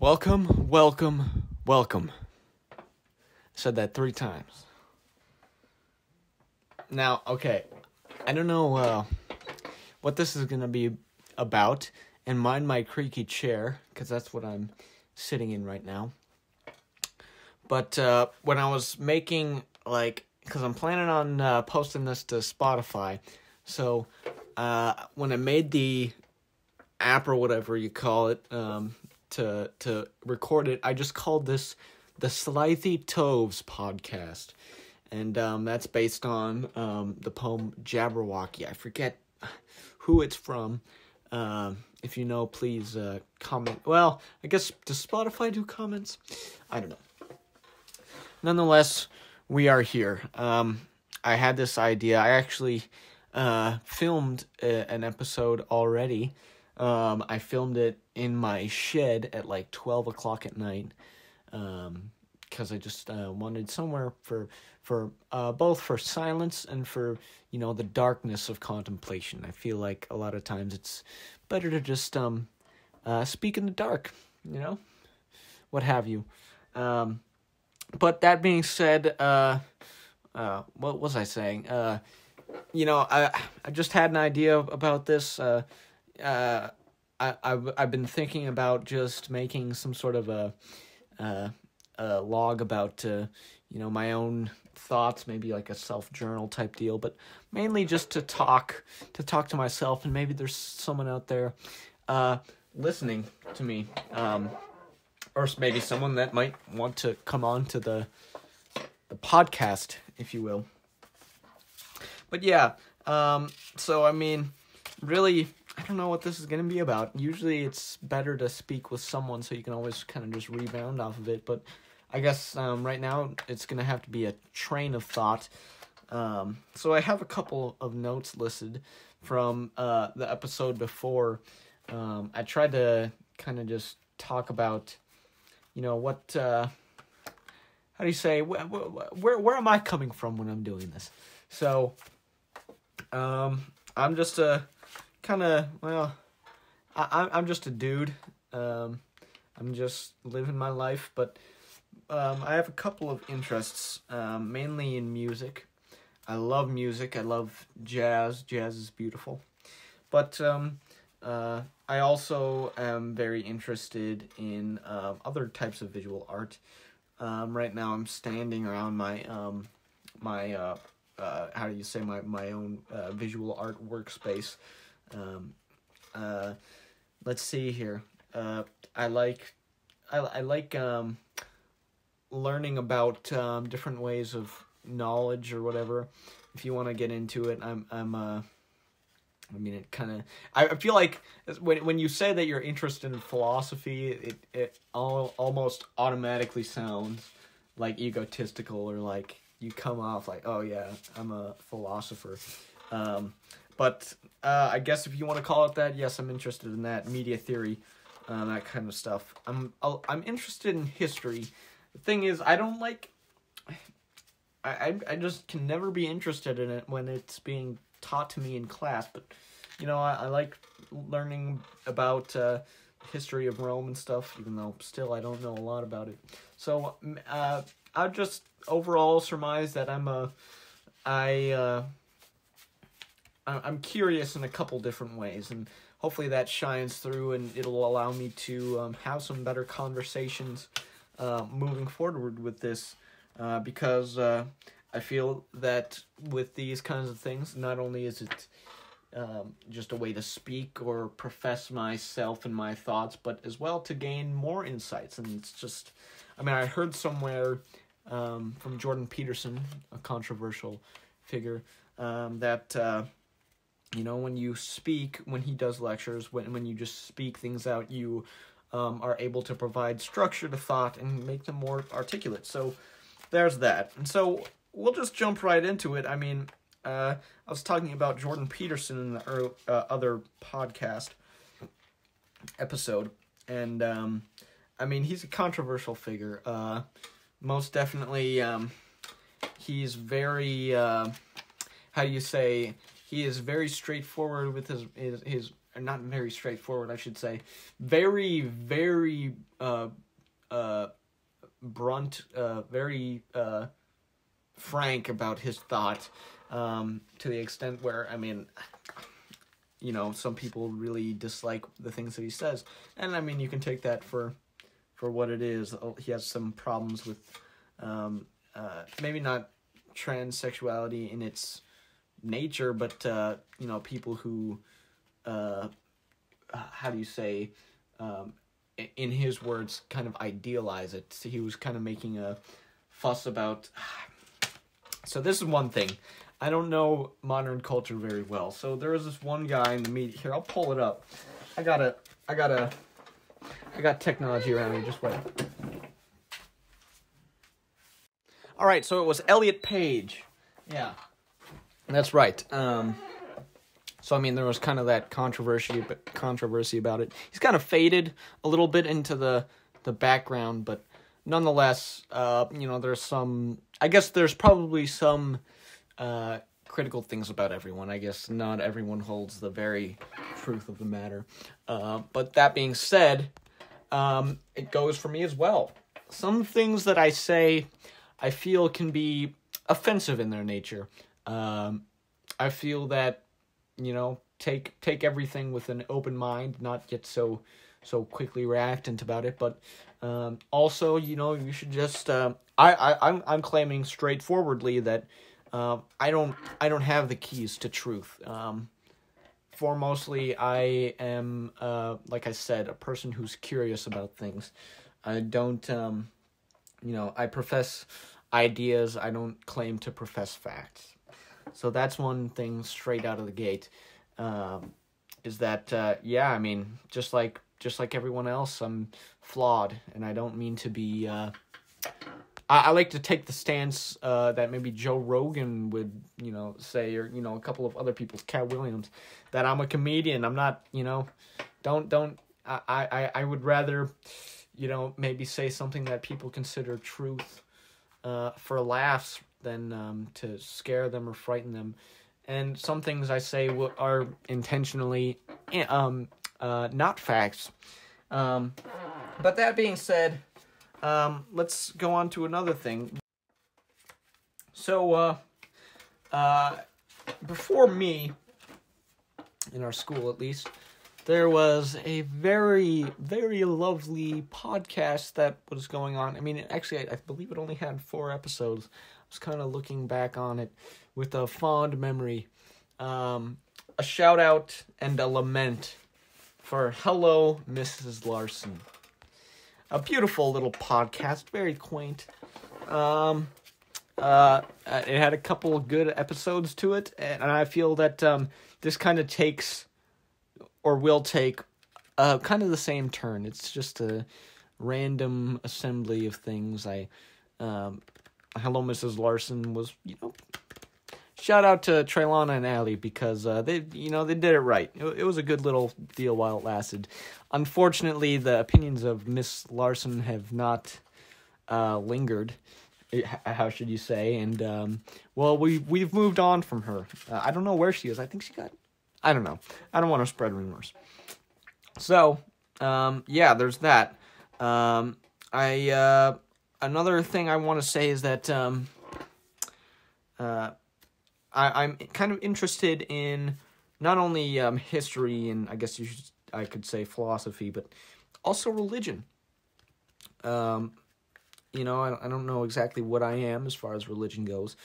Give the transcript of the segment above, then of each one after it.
Welcome, welcome, welcome. I said that three times. Now, okay, I don't know uh, what this is gonna be about, and mind my creaky chair, because that's what I'm sitting in right now. But uh, when I was making, like, because I'm planning on uh, posting this to Spotify, so uh, when I made the app or whatever you call it, um, to to record it, I just called this the Slithy Toves podcast, and um, that's based on um, the poem Jabberwocky. I forget who it's from. Um, if you know, please uh, comment. Well, I guess does Spotify do comments? I don't know. Nonetheless, we are here. Um, I had this idea. I actually uh, filmed a, an episode already. Um, I filmed it in my shed at like twelve o'clock at night, um, because I just uh, wanted somewhere for for uh, both for silence and for you know the darkness of contemplation. I feel like a lot of times it's better to just um, uh, speak in the dark, you know, what have you. Um, but that being said, uh, uh, what was I saying? Uh, you know, I I just had an idea about this. Uh, uh, I I've I've been thinking about just making some sort of a, uh, a log about uh, you know my own thoughts, maybe like a self journal type deal, but mainly just to talk to talk to myself, and maybe there's someone out there, uh, listening to me, um, or maybe someone that might want to come on to the the podcast, if you will. But yeah, um, so I mean, really, I don't know what this is gonna be about. Usually, it's better to speak with someone so you can always kind of just rebound off of it. But I guess um, right now it's gonna have to be a train of thought. Um, so I have a couple of notes listed from uh, the episode before. Um, I tried to kind of just talk about, you know, what. Uh, how do you say where, where where am I coming from when I'm doing this? So, um, I'm just a kind of well, I I'm just a dude. Um, I'm just living my life, but um, I have a couple of interests, um, mainly in music. I love music. I love jazz. Jazz is beautiful, but um, uh, I also am very interested in uh, other types of visual art. Um, right now, I'm standing around my um, my uh, uh, how do you say my my own uh, visual art workspace. Um, uh, let's see here. Uh, I like I I like um, learning about um, different ways of knowledge or whatever. If you want to get into it, I'm I'm uh. I mean, it kind of. I feel like when when you say that you're interested in philosophy, it it all, almost automatically sounds like egotistical or like you come off like, oh yeah, I'm a philosopher. Um, but uh, I guess if you want to call it that, yes, I'm interested in that media theory, uh, that kind of stuff. I'm I'll, I'm interested in history. The thing is, I don't like. I, I just can never be interested in it when it's being taught to me in class, but you know, I, I like learning about uh, history of Rome and stuff, even though still I don't know a lot about it. So uh, I just overall surmise that I'm a I uh, I'm curious in a couple different ways, and hopefully that shines through, and it'll allow me to um, have some better conversations uh, moving forward with this, uh, because uh, I feel that with these kinds of things, not only is it um, just a way to speak or profess myself and my thoughts, but as well to gain more insights. And it's just, I mean, I heard somewhere um, from Jordan Peterson, a controversial figure, um, that uh, you know when you speak, when he does lectures, when when you just speak things out, you um, are able to provide structure to thought and make them more articulate. So there's that. And so we'll just jump right into it. I mean, uh, I was talking about Jordan Peterson in the early, uh, other podcast episode, and um, I mean he's a controversial figure. Uh, most definitely, um, he's very uh, how do you say he is very straightforward with his his, his not very straightforward, I should say, very very uh, uh, brunt, uh, very uh, frank about his thought, um, to the extent where I mean, you know, some people really dislike the things that he says, and I mean, you can take that for for what it is. Oh, He has some problems with, um, uh, maybe not transsexuality in its nature, but uh, you know, people who, uh, how do you say, um, in his words, kind of idealize it. So he was kind of making a fuss about. So this is one thing. I don't know modern culture very well. So there was this one guy in the media. Here, I'll pull it up. I gotta, I got a, I got technology around me. Just wait. All right, so it was Elliot Page. Yeah, that's right. Um, so I mean, there was kind of that controversy, but controversy about it. He's kind of faded a little bit into the the background, but nonetheless, uh, you know, there's some. I guess there's probably some uh, critical things about everyone. I guess not everyone holds the very truth of the matter. Uh, but that being said, um, it goes for me as well. Some things that I say, I feel can be offensive in their nature. Um, I feel that you know take take everything with an open mind, not get so so quickly reactant about it. But um, also, you know, you should just. Uh, I I I'm I'm claiming straightforwardly that uh, I don't I don't have the keys to truth. Um, foremostly, I am uh, like I said, a person who's curious about things. I don't um, you know, I profess ideas. I don't claim to profess facts. So that's one thing straight out of the gate. Um, is that uh, yeah? I mean, just like just like everyone else, I'm flawed, and I don't mean to be. Uh, I, I like to take the stance uh, that maybe Joe Rogan would, you know, say, or you know, a couple of other people, Katt Williams, that I'm a comedian. I'm not, you know, don't don't. I I I would rather, you know, maybe say something that people consider truth, uh, for laughs than um, to scare them or frighten them. And some things I say w- are intentionally eh, um, uh, not facts. Um, but that being said, um, let's go on to another thing. So, uh, uh, before me, in our school at least, there was a very, very lovely podcast that was going on. I mean, actually, I, I believe it only had four episodes. I was kind of looking back on it with a fond memory. Um, a shout out and a lament for Hello, Mrs. Larson. A beautiful little podcast, very quaint. Um, uh, it had a couple good episodes to it, and I feel that um, this kind of takes or will take uh, kind of the same turn. It's just a random assembly of things. I, um, hello, Mrs. Larson was you know. Shout out to Traylana and Allie because uh, they, you know, they did it right. It, it was a good little deal while it lasted. Unfortunately, the opinions of Miss Larson have not uh, lingered. How should you say? And um, well, we we've moved on from her. Uh, I don't know where she is. I think she got. I don't know. I don't want to spread rumors. So, um, yeah, there's that. Um, I uh, another thing I want to say is that um, uh, I, I'm kind of interested in not only um, history and I guess you should, I could say philosophy, but also religion. Um, you know, I, I don't know exactly what I am as far as religion goes,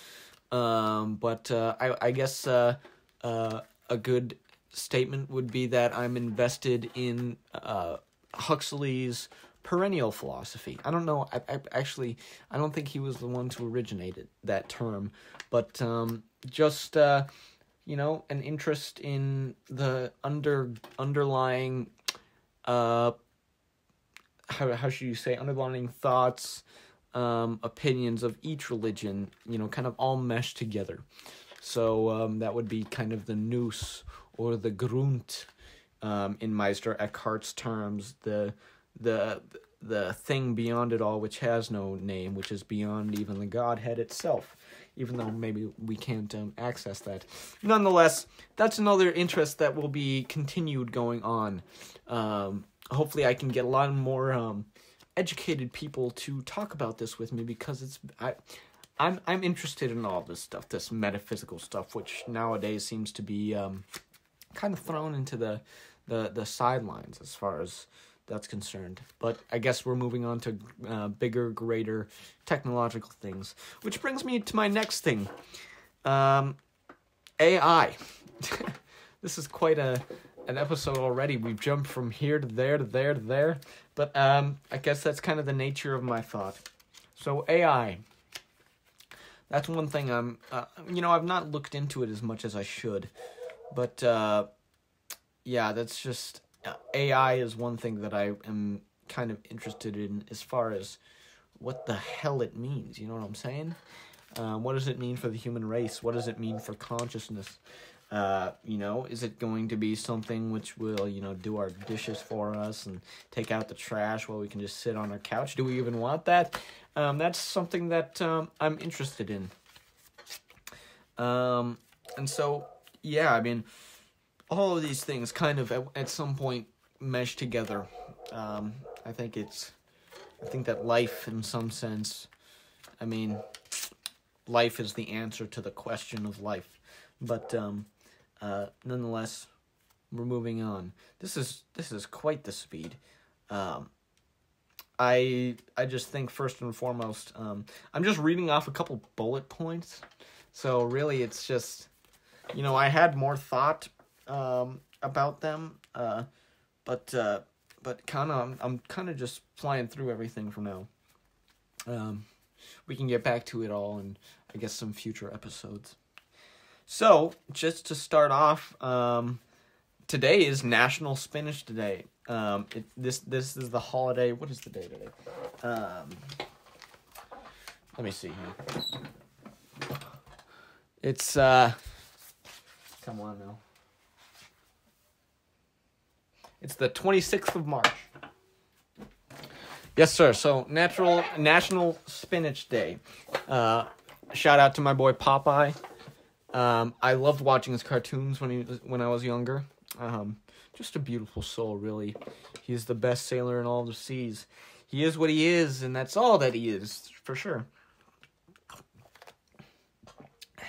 um, but uh, I, I guess uh, uh, a good statement would be that I'm invested in uh, Huxley's perennial philosophy. I don't know. I, I actually I don't think he was the one to originate it, that term, but um, just uh, you know an interest in the under underlying uh, how how should you say underlying thoughts um, opinions of each religion you know kind of all meshed together so um, that would be kind of the nous or the grund um, in Meister Eckhart's terms the the the thing beyond it all which has no name which is beyond even the godhead itself even though maybe we can't um, access that. Nonetheless, that's another interest that will be continued going on. Um, hopefully, I can get a lot more um, educated people to talk about this with me because it's I. I'm I'm interested in all this stuff, this metaphysical stuff, which nowadays seems to be um, kind of thrown into the the the sidelines as far as that's concerned. But I guess we're moving on to uh, bigger, greater technological things, which brings me to my next thing, um, AI. this is quite a an episode already. We've jumped from here to there to there to there, but um, I guess that's kind of the nature of my thought. So AI. That's one thing I'm, uh, you know, I've not looked into it as much as I should, but uh, yeah, that's just uh, AI is one thing that I am kind of interested in as far as what the hell it means. You know what I'm saying? Uh, what does it mean for the human race? What does it mean for consciousness? Uh, you know, is it going to be something which will, you know, do our dishes for us and take out the trash while we can just sit on our couch? Do we even want that? Um, that's something that um, I'm interested in. Um, and so, yeah, I mean, all of these things kind of at, at some point mesh together. Um, I think it's, I think that life, in some sense, I mean, life is the answer to the question of life. But um, uh, nonetheless, we're moving on. This is this is quite the speed. Um, I I just think first and foremost, um, I'm just reading off a couple bullet points. So really, it's just, you know, I had more thought um, about them, uh, but uh, but kind of I'm, I'm kind of just flying through everything from now. Um, we can get back to it all in I guess some future episodes. So just to start off, um, today is National Spinach Day. Um, it, this this is the holiday. What is the day today? Um, let me see here. It's uh, come on now. It's the 26th of March. Yes, sir. So, natural National Spinach Day. Uh, shout out to my boy Popeye. Um, I loved watching his cartoons when he when I was younger. Um, just a beautiful soul, really. He's the best sailor in all the seas. He is what he is, and that's all that he is, for sure.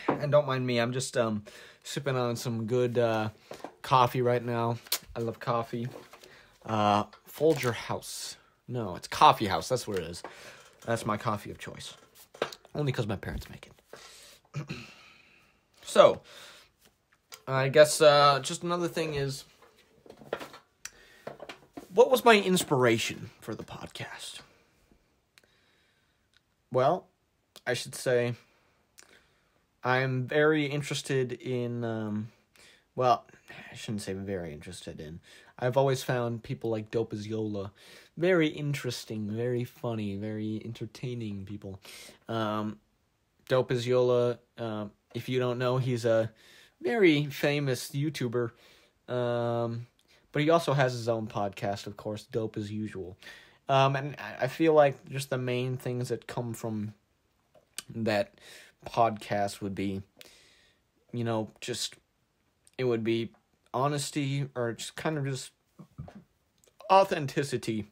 And don't mind me, I'm just um, sipping on some good uh, coffee right now. I love coffee. Uh, Folger House. No, it's Coffee House. That's where it is. That's my coffee of choice. Only because my parents make it. so, I guess uh, just another thing is what was my inspiration for the podcast? Well, I should say I'm very interested in um, well, I shouldn't say very interested in. I've always found people like Dope as Yola very interesting, very funny, very entertaining people. Um, Dope as Yola, uh, if you don't know, he's a very famous YouTuber. Um, but he also has his own podcast, of course, Dope as Usual. Um, and I feel like just the main things that come from that podcast would be, you know, just it would be honesty or just kind of just authenticity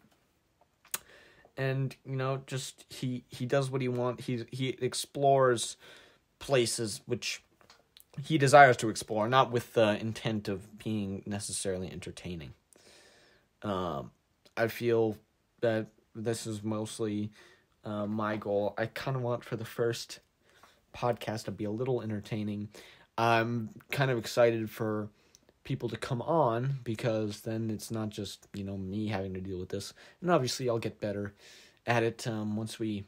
and you know just he he does what he wants he he explores places which he desires to explore not with the intent of being necessarily entertaining. Um i feel that this is mostly uh, my goal. I kind of want for the first podcast to be a little entertaining. I'm kind of excited for people to come on because then it's not just you know me having to deal with this. And obviously i'll get better at it um, once we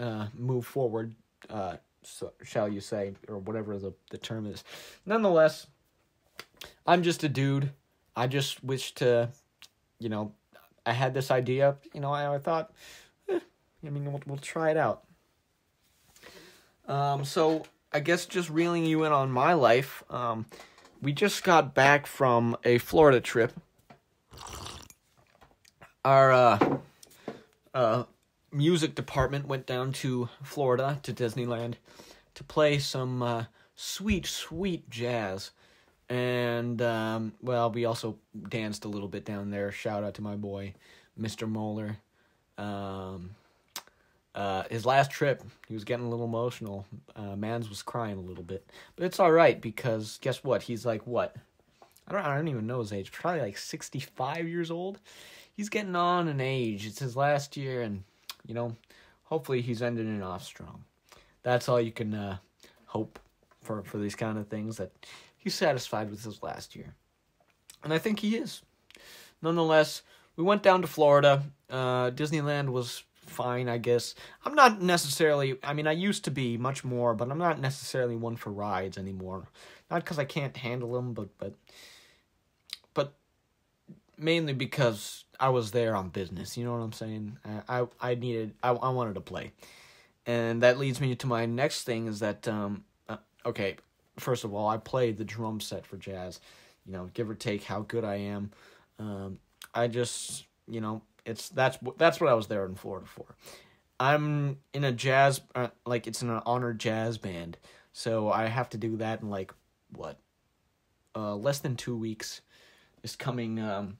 uh, move forward uh, so, shall you say or whatever the, the term is nonetheless i'm just a dude i just wish to you know i had this idea you know i, I thought eh, i mean we'll, we'll try it out um, so I guess just reeling you in on my life. Um, we just got back from a Florida trip. Our uh, uh, music department went down to Florida to Disneyland to play some uh, sweet, sweet jazz. And, um, well, we also danced a little bit down there. Shout out to my boy, Mr. Moeller. Um, uh, his last trip, he was getting a little emotional. Uh, Mans was crying a little bit, but it's all right because guess what? He's like what? I don't. I don't even know his age. Probably like sixty-five years old. He's getting on in age. It's his last year, and you know, hopefully he's ending it off strong. That's all you can uh, hope for for these kind of things. That he's satisfied with his last year, and I think he is. Nonetheless, we went down to Florida. Uh, Disneyland was fine, I guess. I'm not necessarily, I mean, I used to be much more, but I'm not necessarily one for rides anymore. Not because I can't handle them, but, but, but mainly because I was there on business. You know what I'm saying? I, I, needed, I, I wanted to play. And that leads me to my next thing is that, um, uh, okay, first of all, I played the drum set for jazz, you know, give or take how good I am. Um, I just, you know, it's that's that's what I was there in Florida for. I'm in a jazz uh, like it's an honored jazz band, so I have to do that in like what, uh, less than two weeks. Is coming um,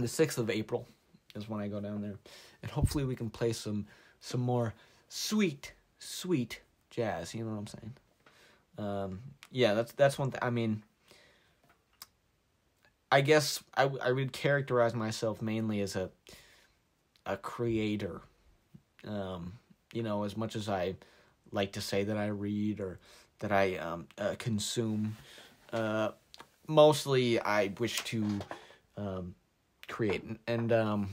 the sixth of April is when I go down there, and hopefully we can play some some more sweet sweet jazz. You know what I'm saying? Um, yeah, that's that's one. I mean, I guess I I would characterize myself mainly as a a creator. Um, you know, as much as I like to say that I read or that I um, uh, consume, uh, mostly I wish to um, create and um,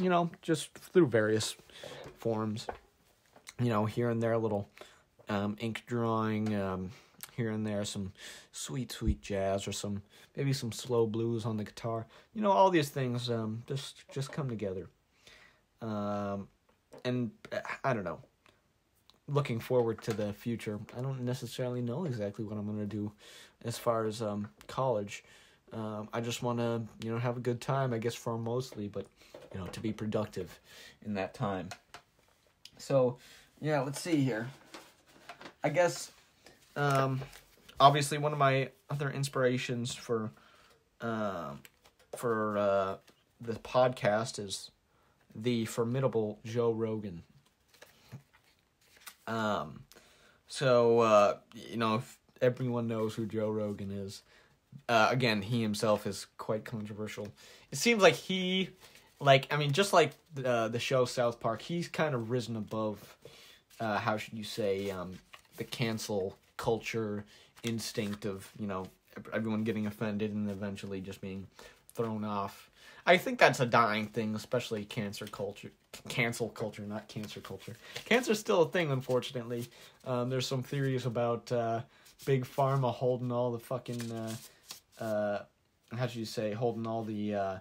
you know just through various forms. You know, here and there, a little um, ink drawing. Um, here and there, some sweet, sweet jazz or some maybe some slow blues on the guitar. You know, all these things um, just just come together. Um, and uh, I don't know. Looking forward to the future, I don't necessarily know exactly what I'm gonna do as far as um, college. Um, I just want to, you know, have a good time. I guess for mostly, but you know, to be productive in that time. So, yeah, let's see here. I guess, um, obviously, one of my other inspirations for, uh, for uh, the podcast is the formidable Joe Rogan. Um, so uh, you know, if everyone knows who Joe Rogan is. Uh, again, he himself is quite controversial. It seems like he, like I mean, just like the the show South Park, he's kind of risen above. Uh, how should you say um, the cancel culture instinct of you know everyone getting offended and eventually just being thrown off I think that's a dying thing, especially cancer culture, cancel culture, not cancer culture. Cancer's still a thing, unfortunately. Um, there's some theories about uh, big pharma holding all the fucking, uh, uh, how should you say, holding all the uh,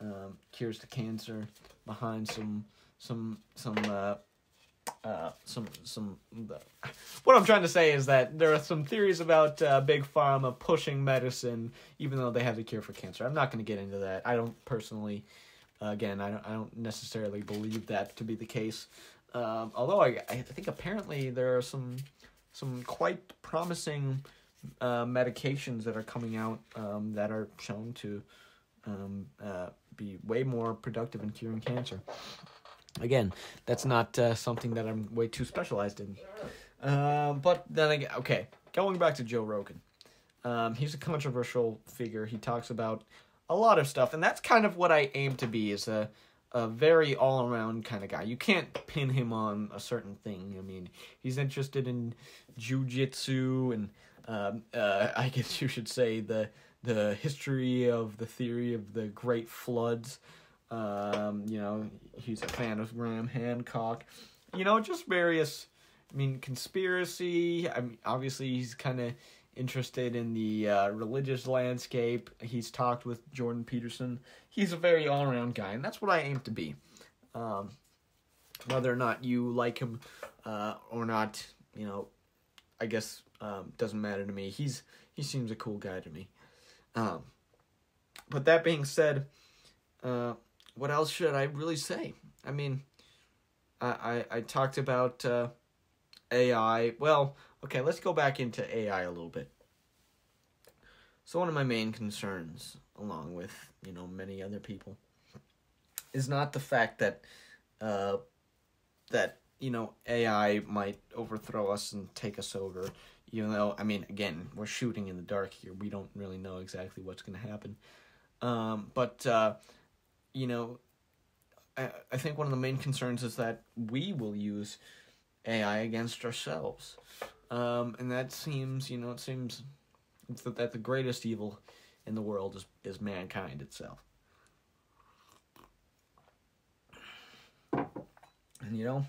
um, cures to cancer behind some some some uh, uh, some some. What I'm trying to say is that there are some theories about uh, big pharma pushing medicine, even though they have the cure for cancer. I'm not going to get into that. I don't personally, again, I don't I don't necessarily believe that to be the case. Um, although I I think apparently there are some some quite promising uh, medications that are coming out um, that are shown to um, uh, be way more productive in curing cancer. Again, that's not uh, something that I'm way too specialized in. Um, but then again, okay, going back to Joe Rogan. Um, he's a controversial figure. He talks about a lot of stuff, and that's kind of what I aim to be is a a very all around kind of guy. You can't pin him on a certain thing. I mean, he's interested in jujitsu and um, uh, I guess you should say the the history of the theory of the great floods. Um, you know, he's a fan of Graham Hancock. You know, just various. I mean, conspiracy. I mean, obviously, he's kind of interested in the uh, religious landscape. He's talked with Jordan Peterson. He's a very all around guy, and that's what I aim to be. Um, whether or not you like him uh, or not, you know, I guess um, doesn't matter to me. He's he seems a cool guy to me. Um, but that being said, uh, what else should I really say? I mean, I I, I talked about uh, AI. Well, Okay, let's go back into AI a little bit. So one of my main concerns, along with you know many other people, is not the fact that uh, that you know AI might overthrow us and take us over. Even though I mean, again, we're shooting in the dark here. We don't really know exactly what's going to happen. Um, but uh, you know, I, I think one of the main concerns is that we will use AI against ourselves. Um, and that seems, you know, it seems that, that the greatest evil in the world is, is mankind itself. And, you know,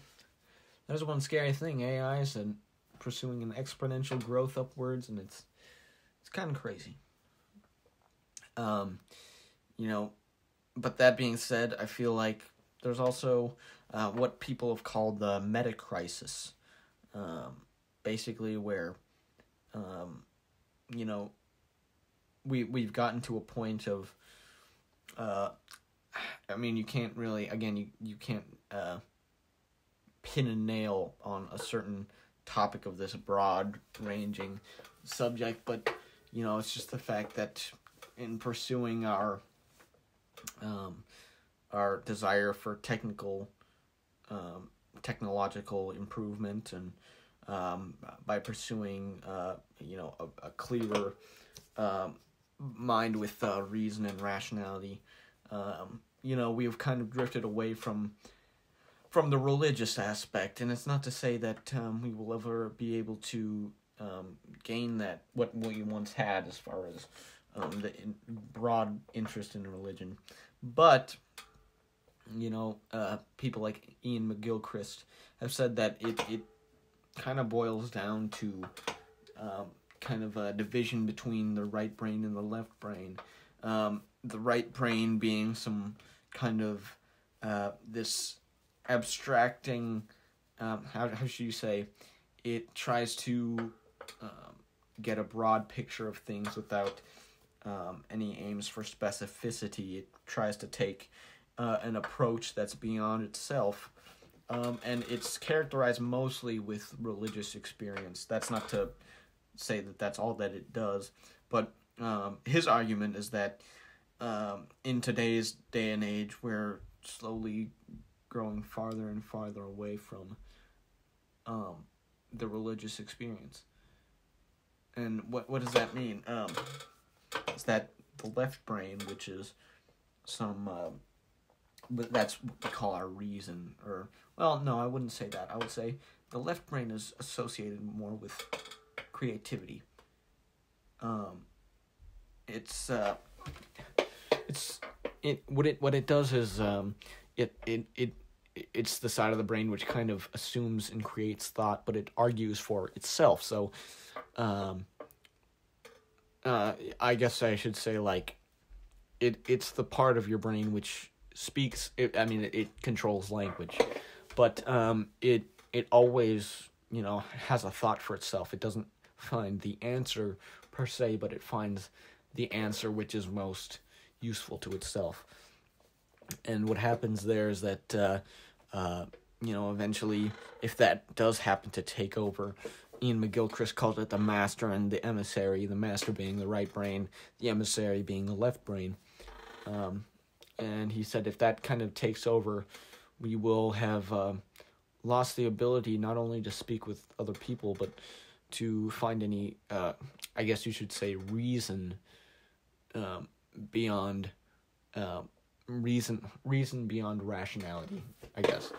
there's one scary thing. AI is pursuing an exponential growth upwards, and it's it's kind of crazy. Um, you know, but that being said, I feel like there's also uh, what people have called the meta crisis, um, basically where, um, you know, we we've gotten to a point of, uh, I mean, you can't really again you you can't uh, pin a nail on a certain topic of this broad ranging subject, but you know, it's just the fact that in pursuing our um, our desire for technical um, technological improvement and um, by pursuing uh, you know a, a clearer um, mind with uh, reason and rationality um, you know we've kind of drifted away from from the religious aspect and it's not to say that um, we will ever be able to um, gain that what we once had as far as um, the in, broad interest in religion but you know, uh, people like Iain McGilchrist have said that it it kind of boils down to um, kind of a division between the right brain and the left brain. Um, the right brain being some kind of uh, this abstracting. Um, how how should you say? It tries to um, get a broad picture of things without um, any aims for specificity. It tries to take uh, an approach that's beyond itself. Um, and it's characterized mostly with religious experience. That's not to say that that's all that it does, but um, his argument is that um, in today's day and age, we're slowly growing farther and farther away from um, the religious experience. And what what does that mean? Um, is that the left brain, which is some uh, that's what we call our reason or well no i wouldn't say that i would say the left brain is associated more with creativity um it's uh it's it what it what it does is um it it it it's the side of the brain which kind of assumes and creates thought but it argues for itself so um uh i guess i should say like it it's the part of your brain which speaks. It, I mean, it, it, controls language, but um, it it always you know has a thought for itself. It doesn't find the answer per se, but it finds the answer which is most useful to itself. And what happens there is that uh, uh, you know eventually, if that does happen to take over. Iain McGilchrist called it the master and the emissary, the master being the right brain, the emissary being the left brain. Um, and he said if that kind of takes over, we will have uh, lost the ability not only to speak with other people, but to find any, uh, I guess you should say, reason um, beyond uh, reason, reason beyond rationality. I guess.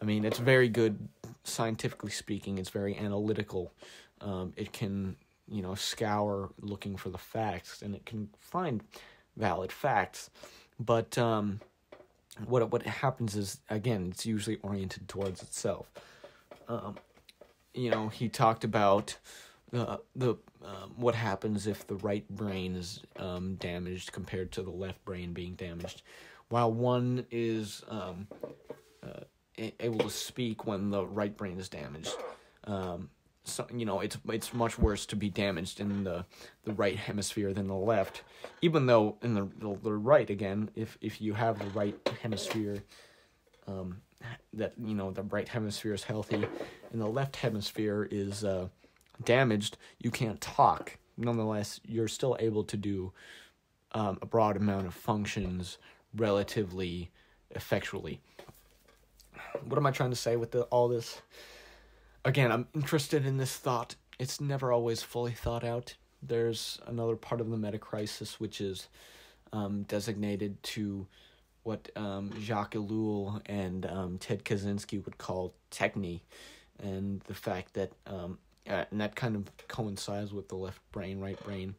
I mean, it's very good scientifically speaking. It's very analytical. Um, it can, you know, scour looking for the facts, and it can find valid facts. But um, what what happens is again, it's usually oriented towards itself. Um, you know, he talked about uh, the um, what happens if the right brain is um, damaged compared to the left brain being damaged. While one is um, uh, able to speak when the right brain is damaged, um, so, you know it's it's much worse to be damaged in the the right hemisphere than the left even though in the the, the right again if if you have the right hemisphere um that you know the right hemisphere is healthy and the left hemisphere is uh damaged, you can't talk. Nonetheless, you're still able to do um, a broad amount of functions relatively effectually. What am I trying to say with the, all this? Again, I'm interested in this thought. It's never always fully thought out. There's another part of the meta crisis which is um, designated to what um, Jacques Ellul and um, Ted Kaczynski would call techne, and the fact that um, uh, and that kind of coincides with the left brain, right brain.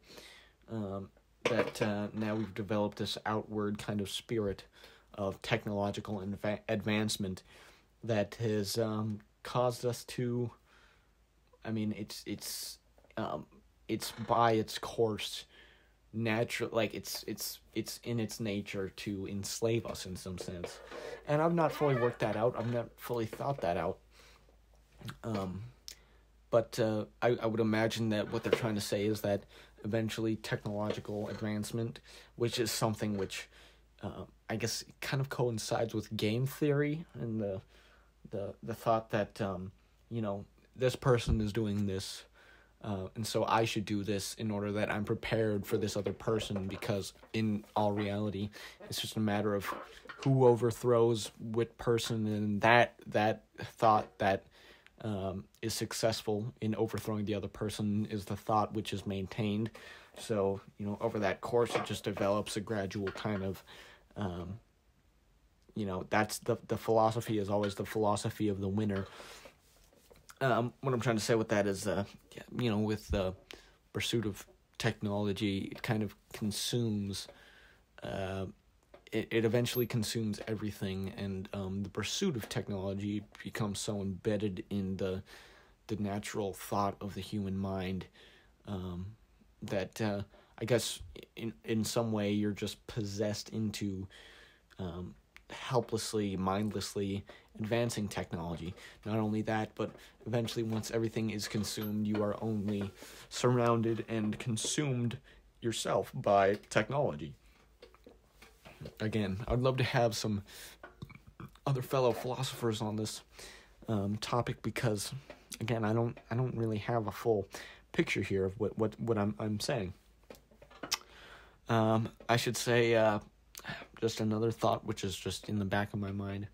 Um, that uh, now we've developed this outward kind of spirit of technological advancement that has um, caused us to. I mean, it's it's um, it's by its course natural like it's it's it's in its nature to enslave us in some sense and i've not fully worked that out i've not fully thought that out um but uh, I, I would imagine that what they're trying to say is that eventually technological advancement which is something which uh, i guess kind of coincides with game theory and the the the thought that um you know this person is doing this uh, and so I should do this in order that I'm prepared for this other person because in all reality, it's just a matter of who overthrows what person and that that thought that um, is successful in overthrowing the other person is the thought which is maintained. So you know over that course, it just develops a gradual kind of. Um, you know that's the the philosophy is always the philosophy of the winner um, what I'm trying to say with that is, uh, you know, with the pursuit of technology, it kind of consumes, uh, it, it eventually consumes everything, and um, the pursuit of technology becomes so embedded in the the natural thought of the human mind um, that uh, I guess in in some way you're just possessed into um, helplessly, mindlessly advancing technology. Not only that, but eventually, once everything is consumed, you are only surrounded and consumed yourself by technology. Again, I'd love to have some other fellow philosophers on this um, topic because, again, I don't, I don't really have a full picture here of what, what, what I'm, I'm saying. Um, I should say, uh, just another thought which is just in the back of my mind.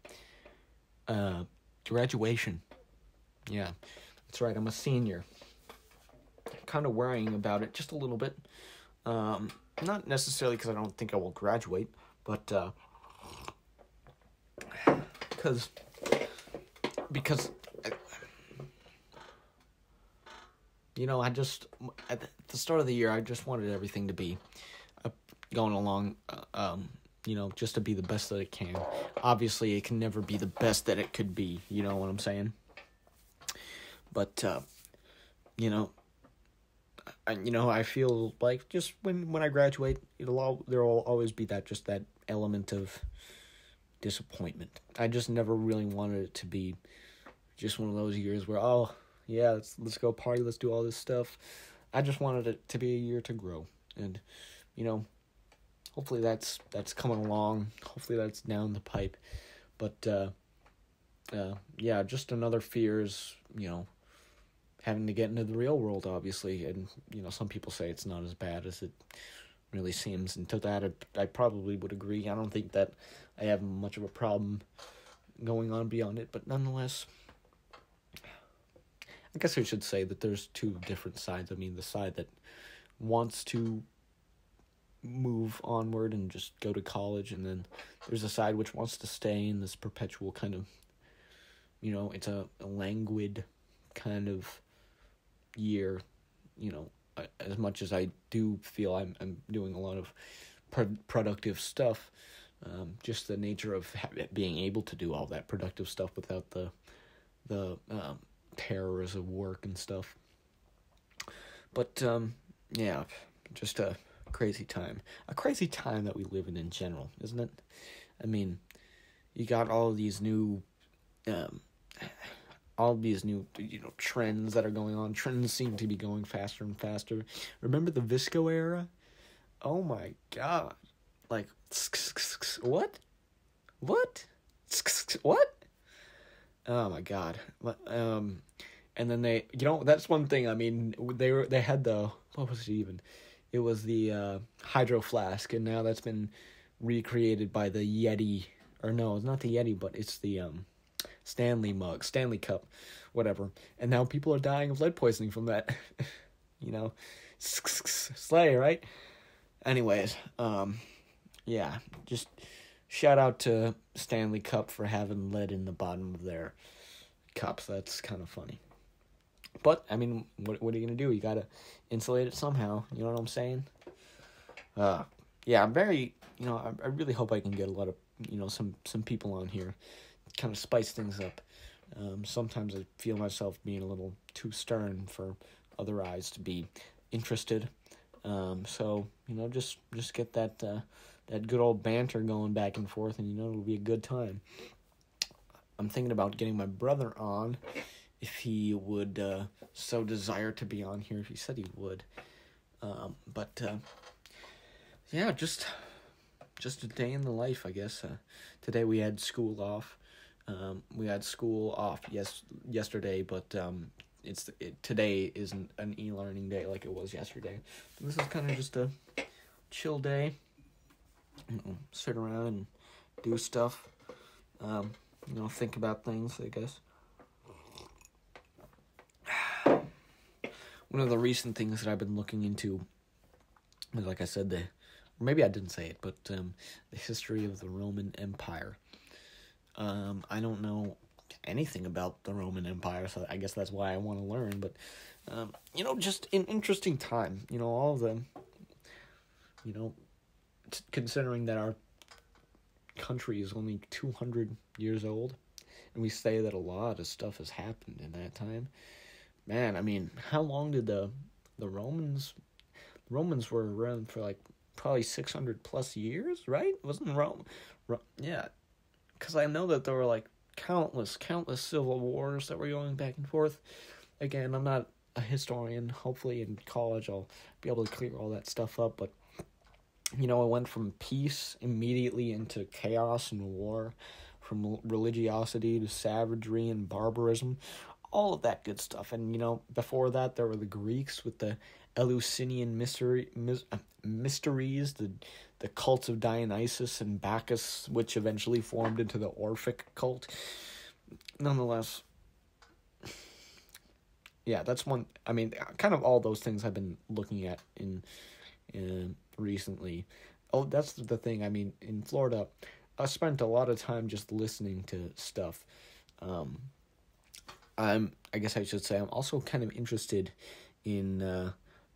Uh, graduation. Yeah, that's right. I'm a senior. Kind of worrying about it just a little bit. Um, not necessarily because I don't think I will graduate, but uh, because because you know I just at the start of the year I just wanted everything to be uh, going along uh, um, you know, just to be the best that it can. Obviously, it can never be the best that it could be, you know what I'm saying? But, uh, you know, I, you know, I feel like just when, when I graduate, it'll all, there'll always be that, just that element of disappointment. I just never really wanted it to be just one of those years where, oh, yeah, let's, let's go party, let's do all this stuff. I just wanted it to be a year to grow. And, you know, hopefully that's that's coming along. Hopefully that's down the pipe. But uh, uh, yeah, just another fear is you know having to get into the real world, obviously, and you know some people say it's not as bad as it really seems. And to that, I, I probably would agree. I don't think that I have much of a problem going on beyond it, but nonetheless. I guess I should say that there's two different sides. I mean, the side that wants to move onward and just go to college and then there's a side which wants to stay in this perpetual kind of you know it's a, a languid kind of year you know as much as i do feel i'm i'm doing a lot of pro- productive stuff um, just the nature of being able to do all that productive stuff without the the um, terrors of work and stuff but um, yeah just a crazy time. A crazy time that we live in in general, isn't it? I mean, you got all these new, um, all these new, you know, trends that are going on. Trends seem to be going faster and faster. Remember the VSCO era? Oh my god! Like, what? What? What? Oh my god! Um, and then they you know that's one thing i mean they were they had the what was it even it was the uh, hydro flask and now that's been recreated by the yeti or no it's not the yeti but it's the um stanley mug stanley cup whatever and now people are dying of lead poisoning from that you know slay right anyways um yeah just shout out to stanley cup for having lead in the bottom of their cups that's kind of funny but I mean, what what are you gonna do? You gotta insulate it somehow. You know what I'm saying? Uh, yeah, I'm very. You know, I, I really hope I can get a lot of you know some some people on here, kind of spice things up. Um, sometimes I feel myself being a little too stern for other eyes to be interested. Um, so you know, just just get that uh, that good old banter going back and forth, and you know it'll be a good time. I'm thinking about getting my brother on if he would uh, so desire to be on here. If he said he would. Um, but uh, yeah, just just a day in the life, I guess. Uh, today we had school off. Um, we had school off yes yesterday, but um, it's it, today isn't an e learning day like it was yesterday. This is kind of just a chill day. You know, sit around and do stuff. Um, you know, think about things. I guess. one of the recent things that I've been looking into is, like I said, the maybe I didn't say it, but um, the history of the Roman Empire. Um, I don't know anything about the Roman Empire, so I guess that's why I want to learn. But um, you know, just an interesting time. You know, all of them. You know, t- considering that our country is only two hundred years old, and we say that a lot of stuff has happened in that time man, I mean, how long did the the Romans Romans were around for like probably 600 plus years, right? Wasn't Rome, Rome yeah. Cuz I know that there were like countless countless civil wars that were going back and forth. Again, I'm not a historian. Hopefully in college I'll be able to clear all that stuff up, but you know, it went from peace immediately into chaos and war, from religiosity to savagery and barbarism all of that good stuff. And you know, before that, there were the Greeks with the Eleusinian mystery uh, mysteries, the the cults of Dionysus and Bacchus, which eventually formed into the Orphic cult. Nonetheless, yeah, that's one. I mean, kind of all those things I've been looking at in, in recently. Oh, that's the thing. I mean, in Florida, I spent a lot of time just listening to stuff. Um, I'm I guess I should say I'm also kind of interested in uh,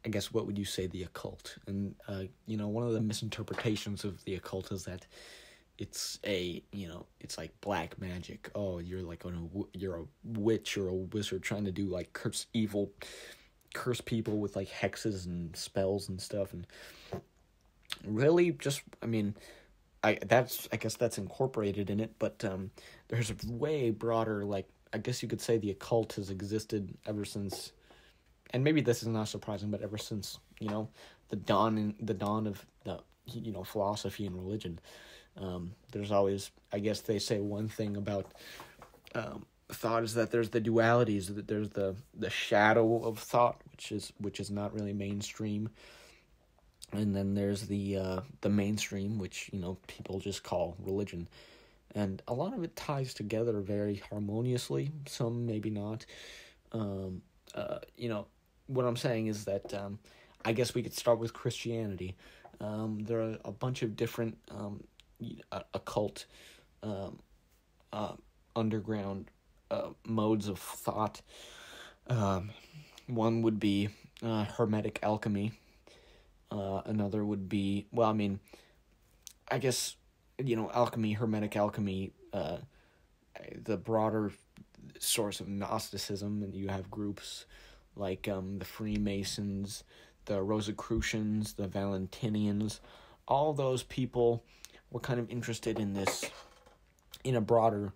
I guess what would you say the occult? And uh, you know one of the misinterpretations of the occult is that it's a you know it's like black magic. Oh you're like on a you're a witch or a wizard trying to do like curse evil curse people with like hexes and spells and stuff. And really just I mean I that's I guess that's incorporated in it but um there's a way broader like I guess you could say the occult has existed ever since, and maybe this is not surprising, but ever since you know the dawn the dawn of the you know philosophy and religion. Um, there's always, I guess, they say one thing about um, thought is that there's the dualities, that there's the the shadow of thought, which is which is not really mainstream, and then there's the uh, the mainstream, which you know people just call religion and a lot of it ties together very harmoniously. Some maybe not. Um, uh, you know, what I'm saying is that um, I guess we could start with Christianity. Um, there are a bunch of different um, occult, um, uh, underground uh, modes of thought. Um, one would be uh, Hermetic alchemy. Uh, another would be well, I mean, I guess you know, alchemy, hermetic alchemy, uh, the broader source of Gnosticism, and you have groups like um, the Freemasons, the Rosicrucians, the Valentinians. All those people were kind of interested in this, in a broader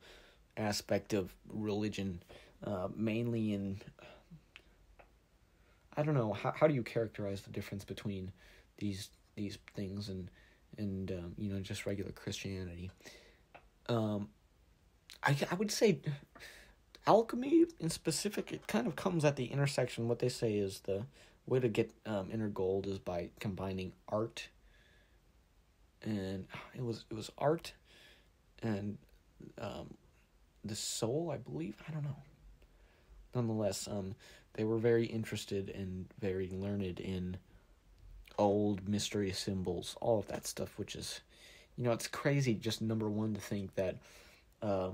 aspect of religion, uh, mainly in. I don't know how how do you characterize the difference between these these things and and um, you know just regular Christianity. Um, I I would say alchemy in specific, it kind of comes at the intersection. What they say is the way to get um, inner gold is by combining art and it was it was art and um, the soul, I believe. I don't know. Nonetheless, um, they were very interested and very learned in old mystery symbols, all of that stuff, which is, you know, it's crazy. Just number one to think that, uh,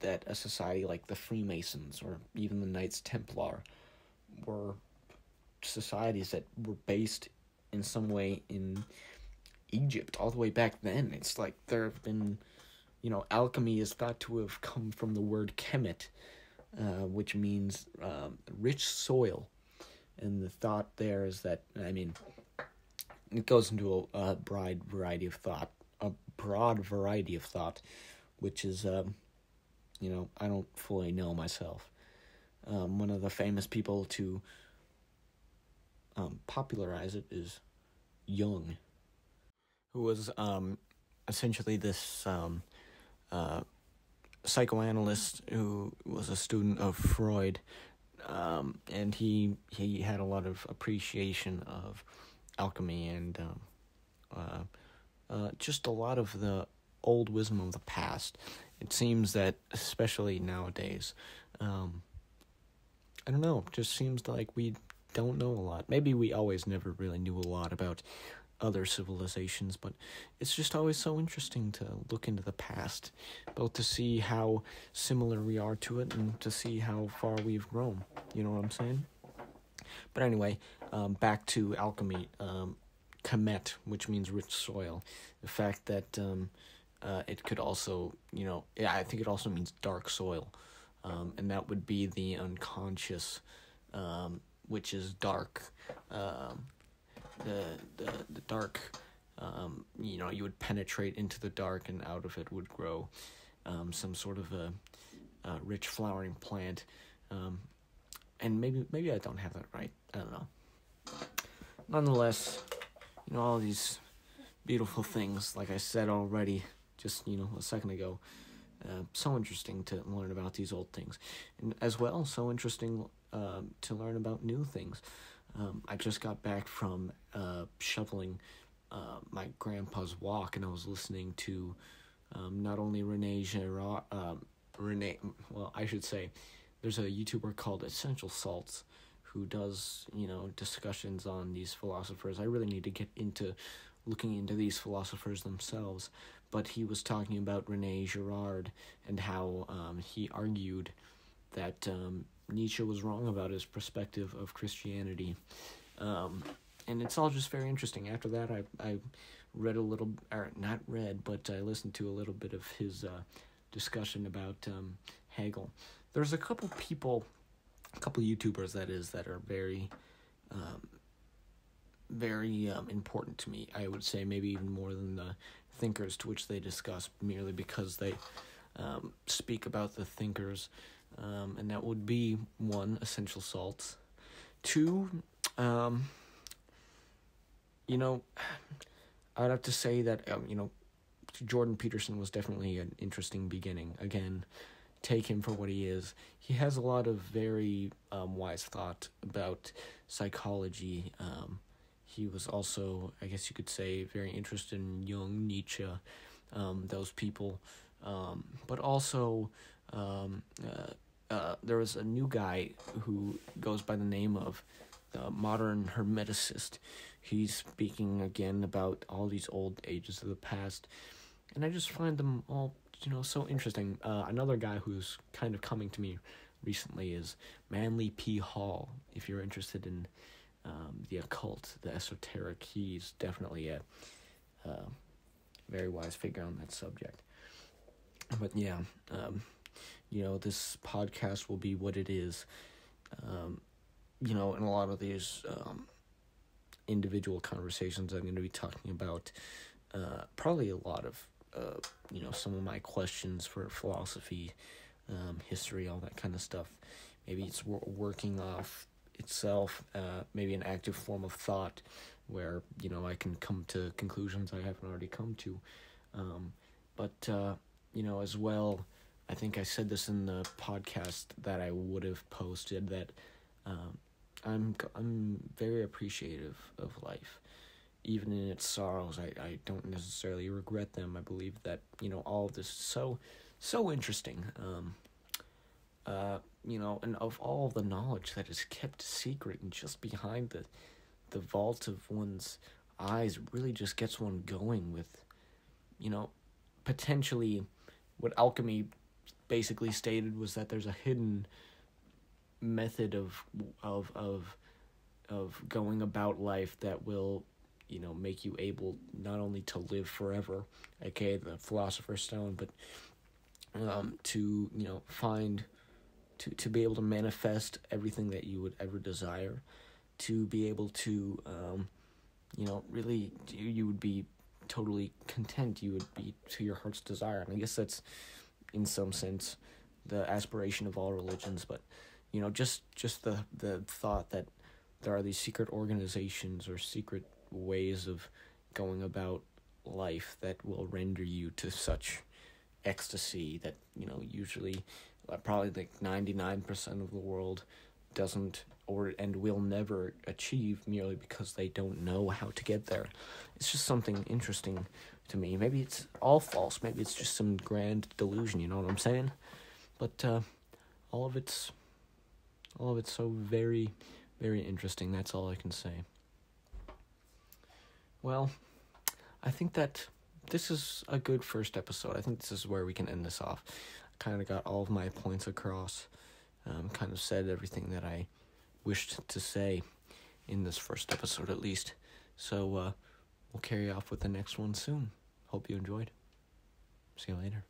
that a society like the Freemasons or even the Knights Templar were societies that were based in some way in Egypt all the way back then. It's like there have been, you know, alchemy is thought to have come from the word kemet, uh, which means um, rich soil. And the thought there is that, I mean, it goes into a, a broad variety of thought, a broad variety of thought, which is, um, you know, I don't fully know myself. Um, one of the famous people to um, popularize it is Jung who was um, essentially this um, uh, psychoanalyst who was a student of Freud, um, and he he had a lot of appreciation of alchemy and um, uh, uh, just a lot of the old wisdom of the past. It seems that, especially nowadays, um, I don't know, just seems like we don't know a lot. Maybe we always never really knew a lot about other civilizations, but it's just always so interesting to look into the past, both to see how similar we are to it and to see how far we've grown. You know what I'm saying? But anyway, um, back to alchemy. Um, Kemet, which means rich soil. The fact that um, uh, it could also, you know, yeah, I think it also means dark soil. Um, and that would be the unconscious, um, which is dark. Um, the the the dark um, you know you would penetrate into the dark and out of it would grow um, some sort of a, a rich flowering plant um, and maybe maybe I don't have that right I don't know nonetheless you know all these beautiful things like I said already just you know a second ago. Uh, so interesting to learn about these old things. And as well so interesting uh, to learn about new things. Um, I just got back from uh, shoveling uh, my grandpa's walk, and I was listening to um, not only Rene Girard, um, Rene, well, I should say, there's a YouTuber called Essential Salts who does, you know, discussions on these philosophers. I really need to get into looking into these philosophers themselves, but he was talking about Rene Girard and how um, he argued that um, Nietzsche was wrong about his perspective of Christianity. Um, and it's all just very interesting. After that, I, I read a little, or not read, but I listened to a little bit of his uh, discussion about um, Hegel. There's a couple people, a couple YouTubers, that is, that are very, um, very um, important to me. I would say maybe even more than the thinkers to which they discuss, merely because they um, speak about the thinkers um, and that would be one essential salts. Two, um, you know, I'd have to say that um, you know, Jordan Peterson was definitely an interesting beginning. Again, take him for what he is. He has a lot of very um, wise thought about psychology. Um, he was also, I guess you could say, very interested in Jung, Nietzsche, um, those people, um, but also um, uh, uh, there was a new guy who goes by the name of the modern hermeticist. He's speaking again about all these old ages of the past, and I just find them all you know so interesting. Uh, another guy who's kind of coming to me recently is Manly P. Hall. If you're interested in um, the occult, the esoteric, he's definitely a uh, very wise figure on that subject. But yeah, um, you know, this podcast will be what it is. Um, you know, in a lot of these um, individual conversations, I'm going to be talking about uh, probably a lot of, uh, you know, some of my questions for philosophy, um, history, all that kind of stuff. Maybe it's working off itself, uh, maybe an active form of thought where, you know, I can come to conclusions I haven't already come to. Um, but, uh, you know, as well, I think I said this in the podcast that I would have posted that um, I'm I'm very appreciative of life, even in its sorrows. I, I don't necessarily regret them. I believe that you know all of this is so so interesting. Um, uh, you know, and of all the knowledge that is kept secret and just behind the the vault of one's eyes really just gets one going with, you know, potentially what alchemy basically stated was that there's a hidden method of of of of going about life that will you know make you able not only to live forever aka the philosopher's stone but um, to you know find to to be able to manifest everything that you would ever desire to be able to um, you know really you, you would be totally content you would be to your heart's desire. And i guess that's in some sense the aspiration of all religions but you know just just the the thought that there are these secret organizations or secret ways of going about life that will render you to such ecstasy that you know usually probably like 99% of the world doesn't or and will never achieve merely because they don't know how to get there. It's just something interesting to me. Maybe it's all false. Maybe it's just some grand delusion you know what i'm saying? But uh, all of it's all of it's so very very interesting. That's all i can say. Well i think that this is a good first episode. I think this is where we can end this off kind of got all of my points across um, kind of said everything that i wished to say in this first episode at least. So uh, we'll carry off with the next one soon. Hope you enjoyed. See you later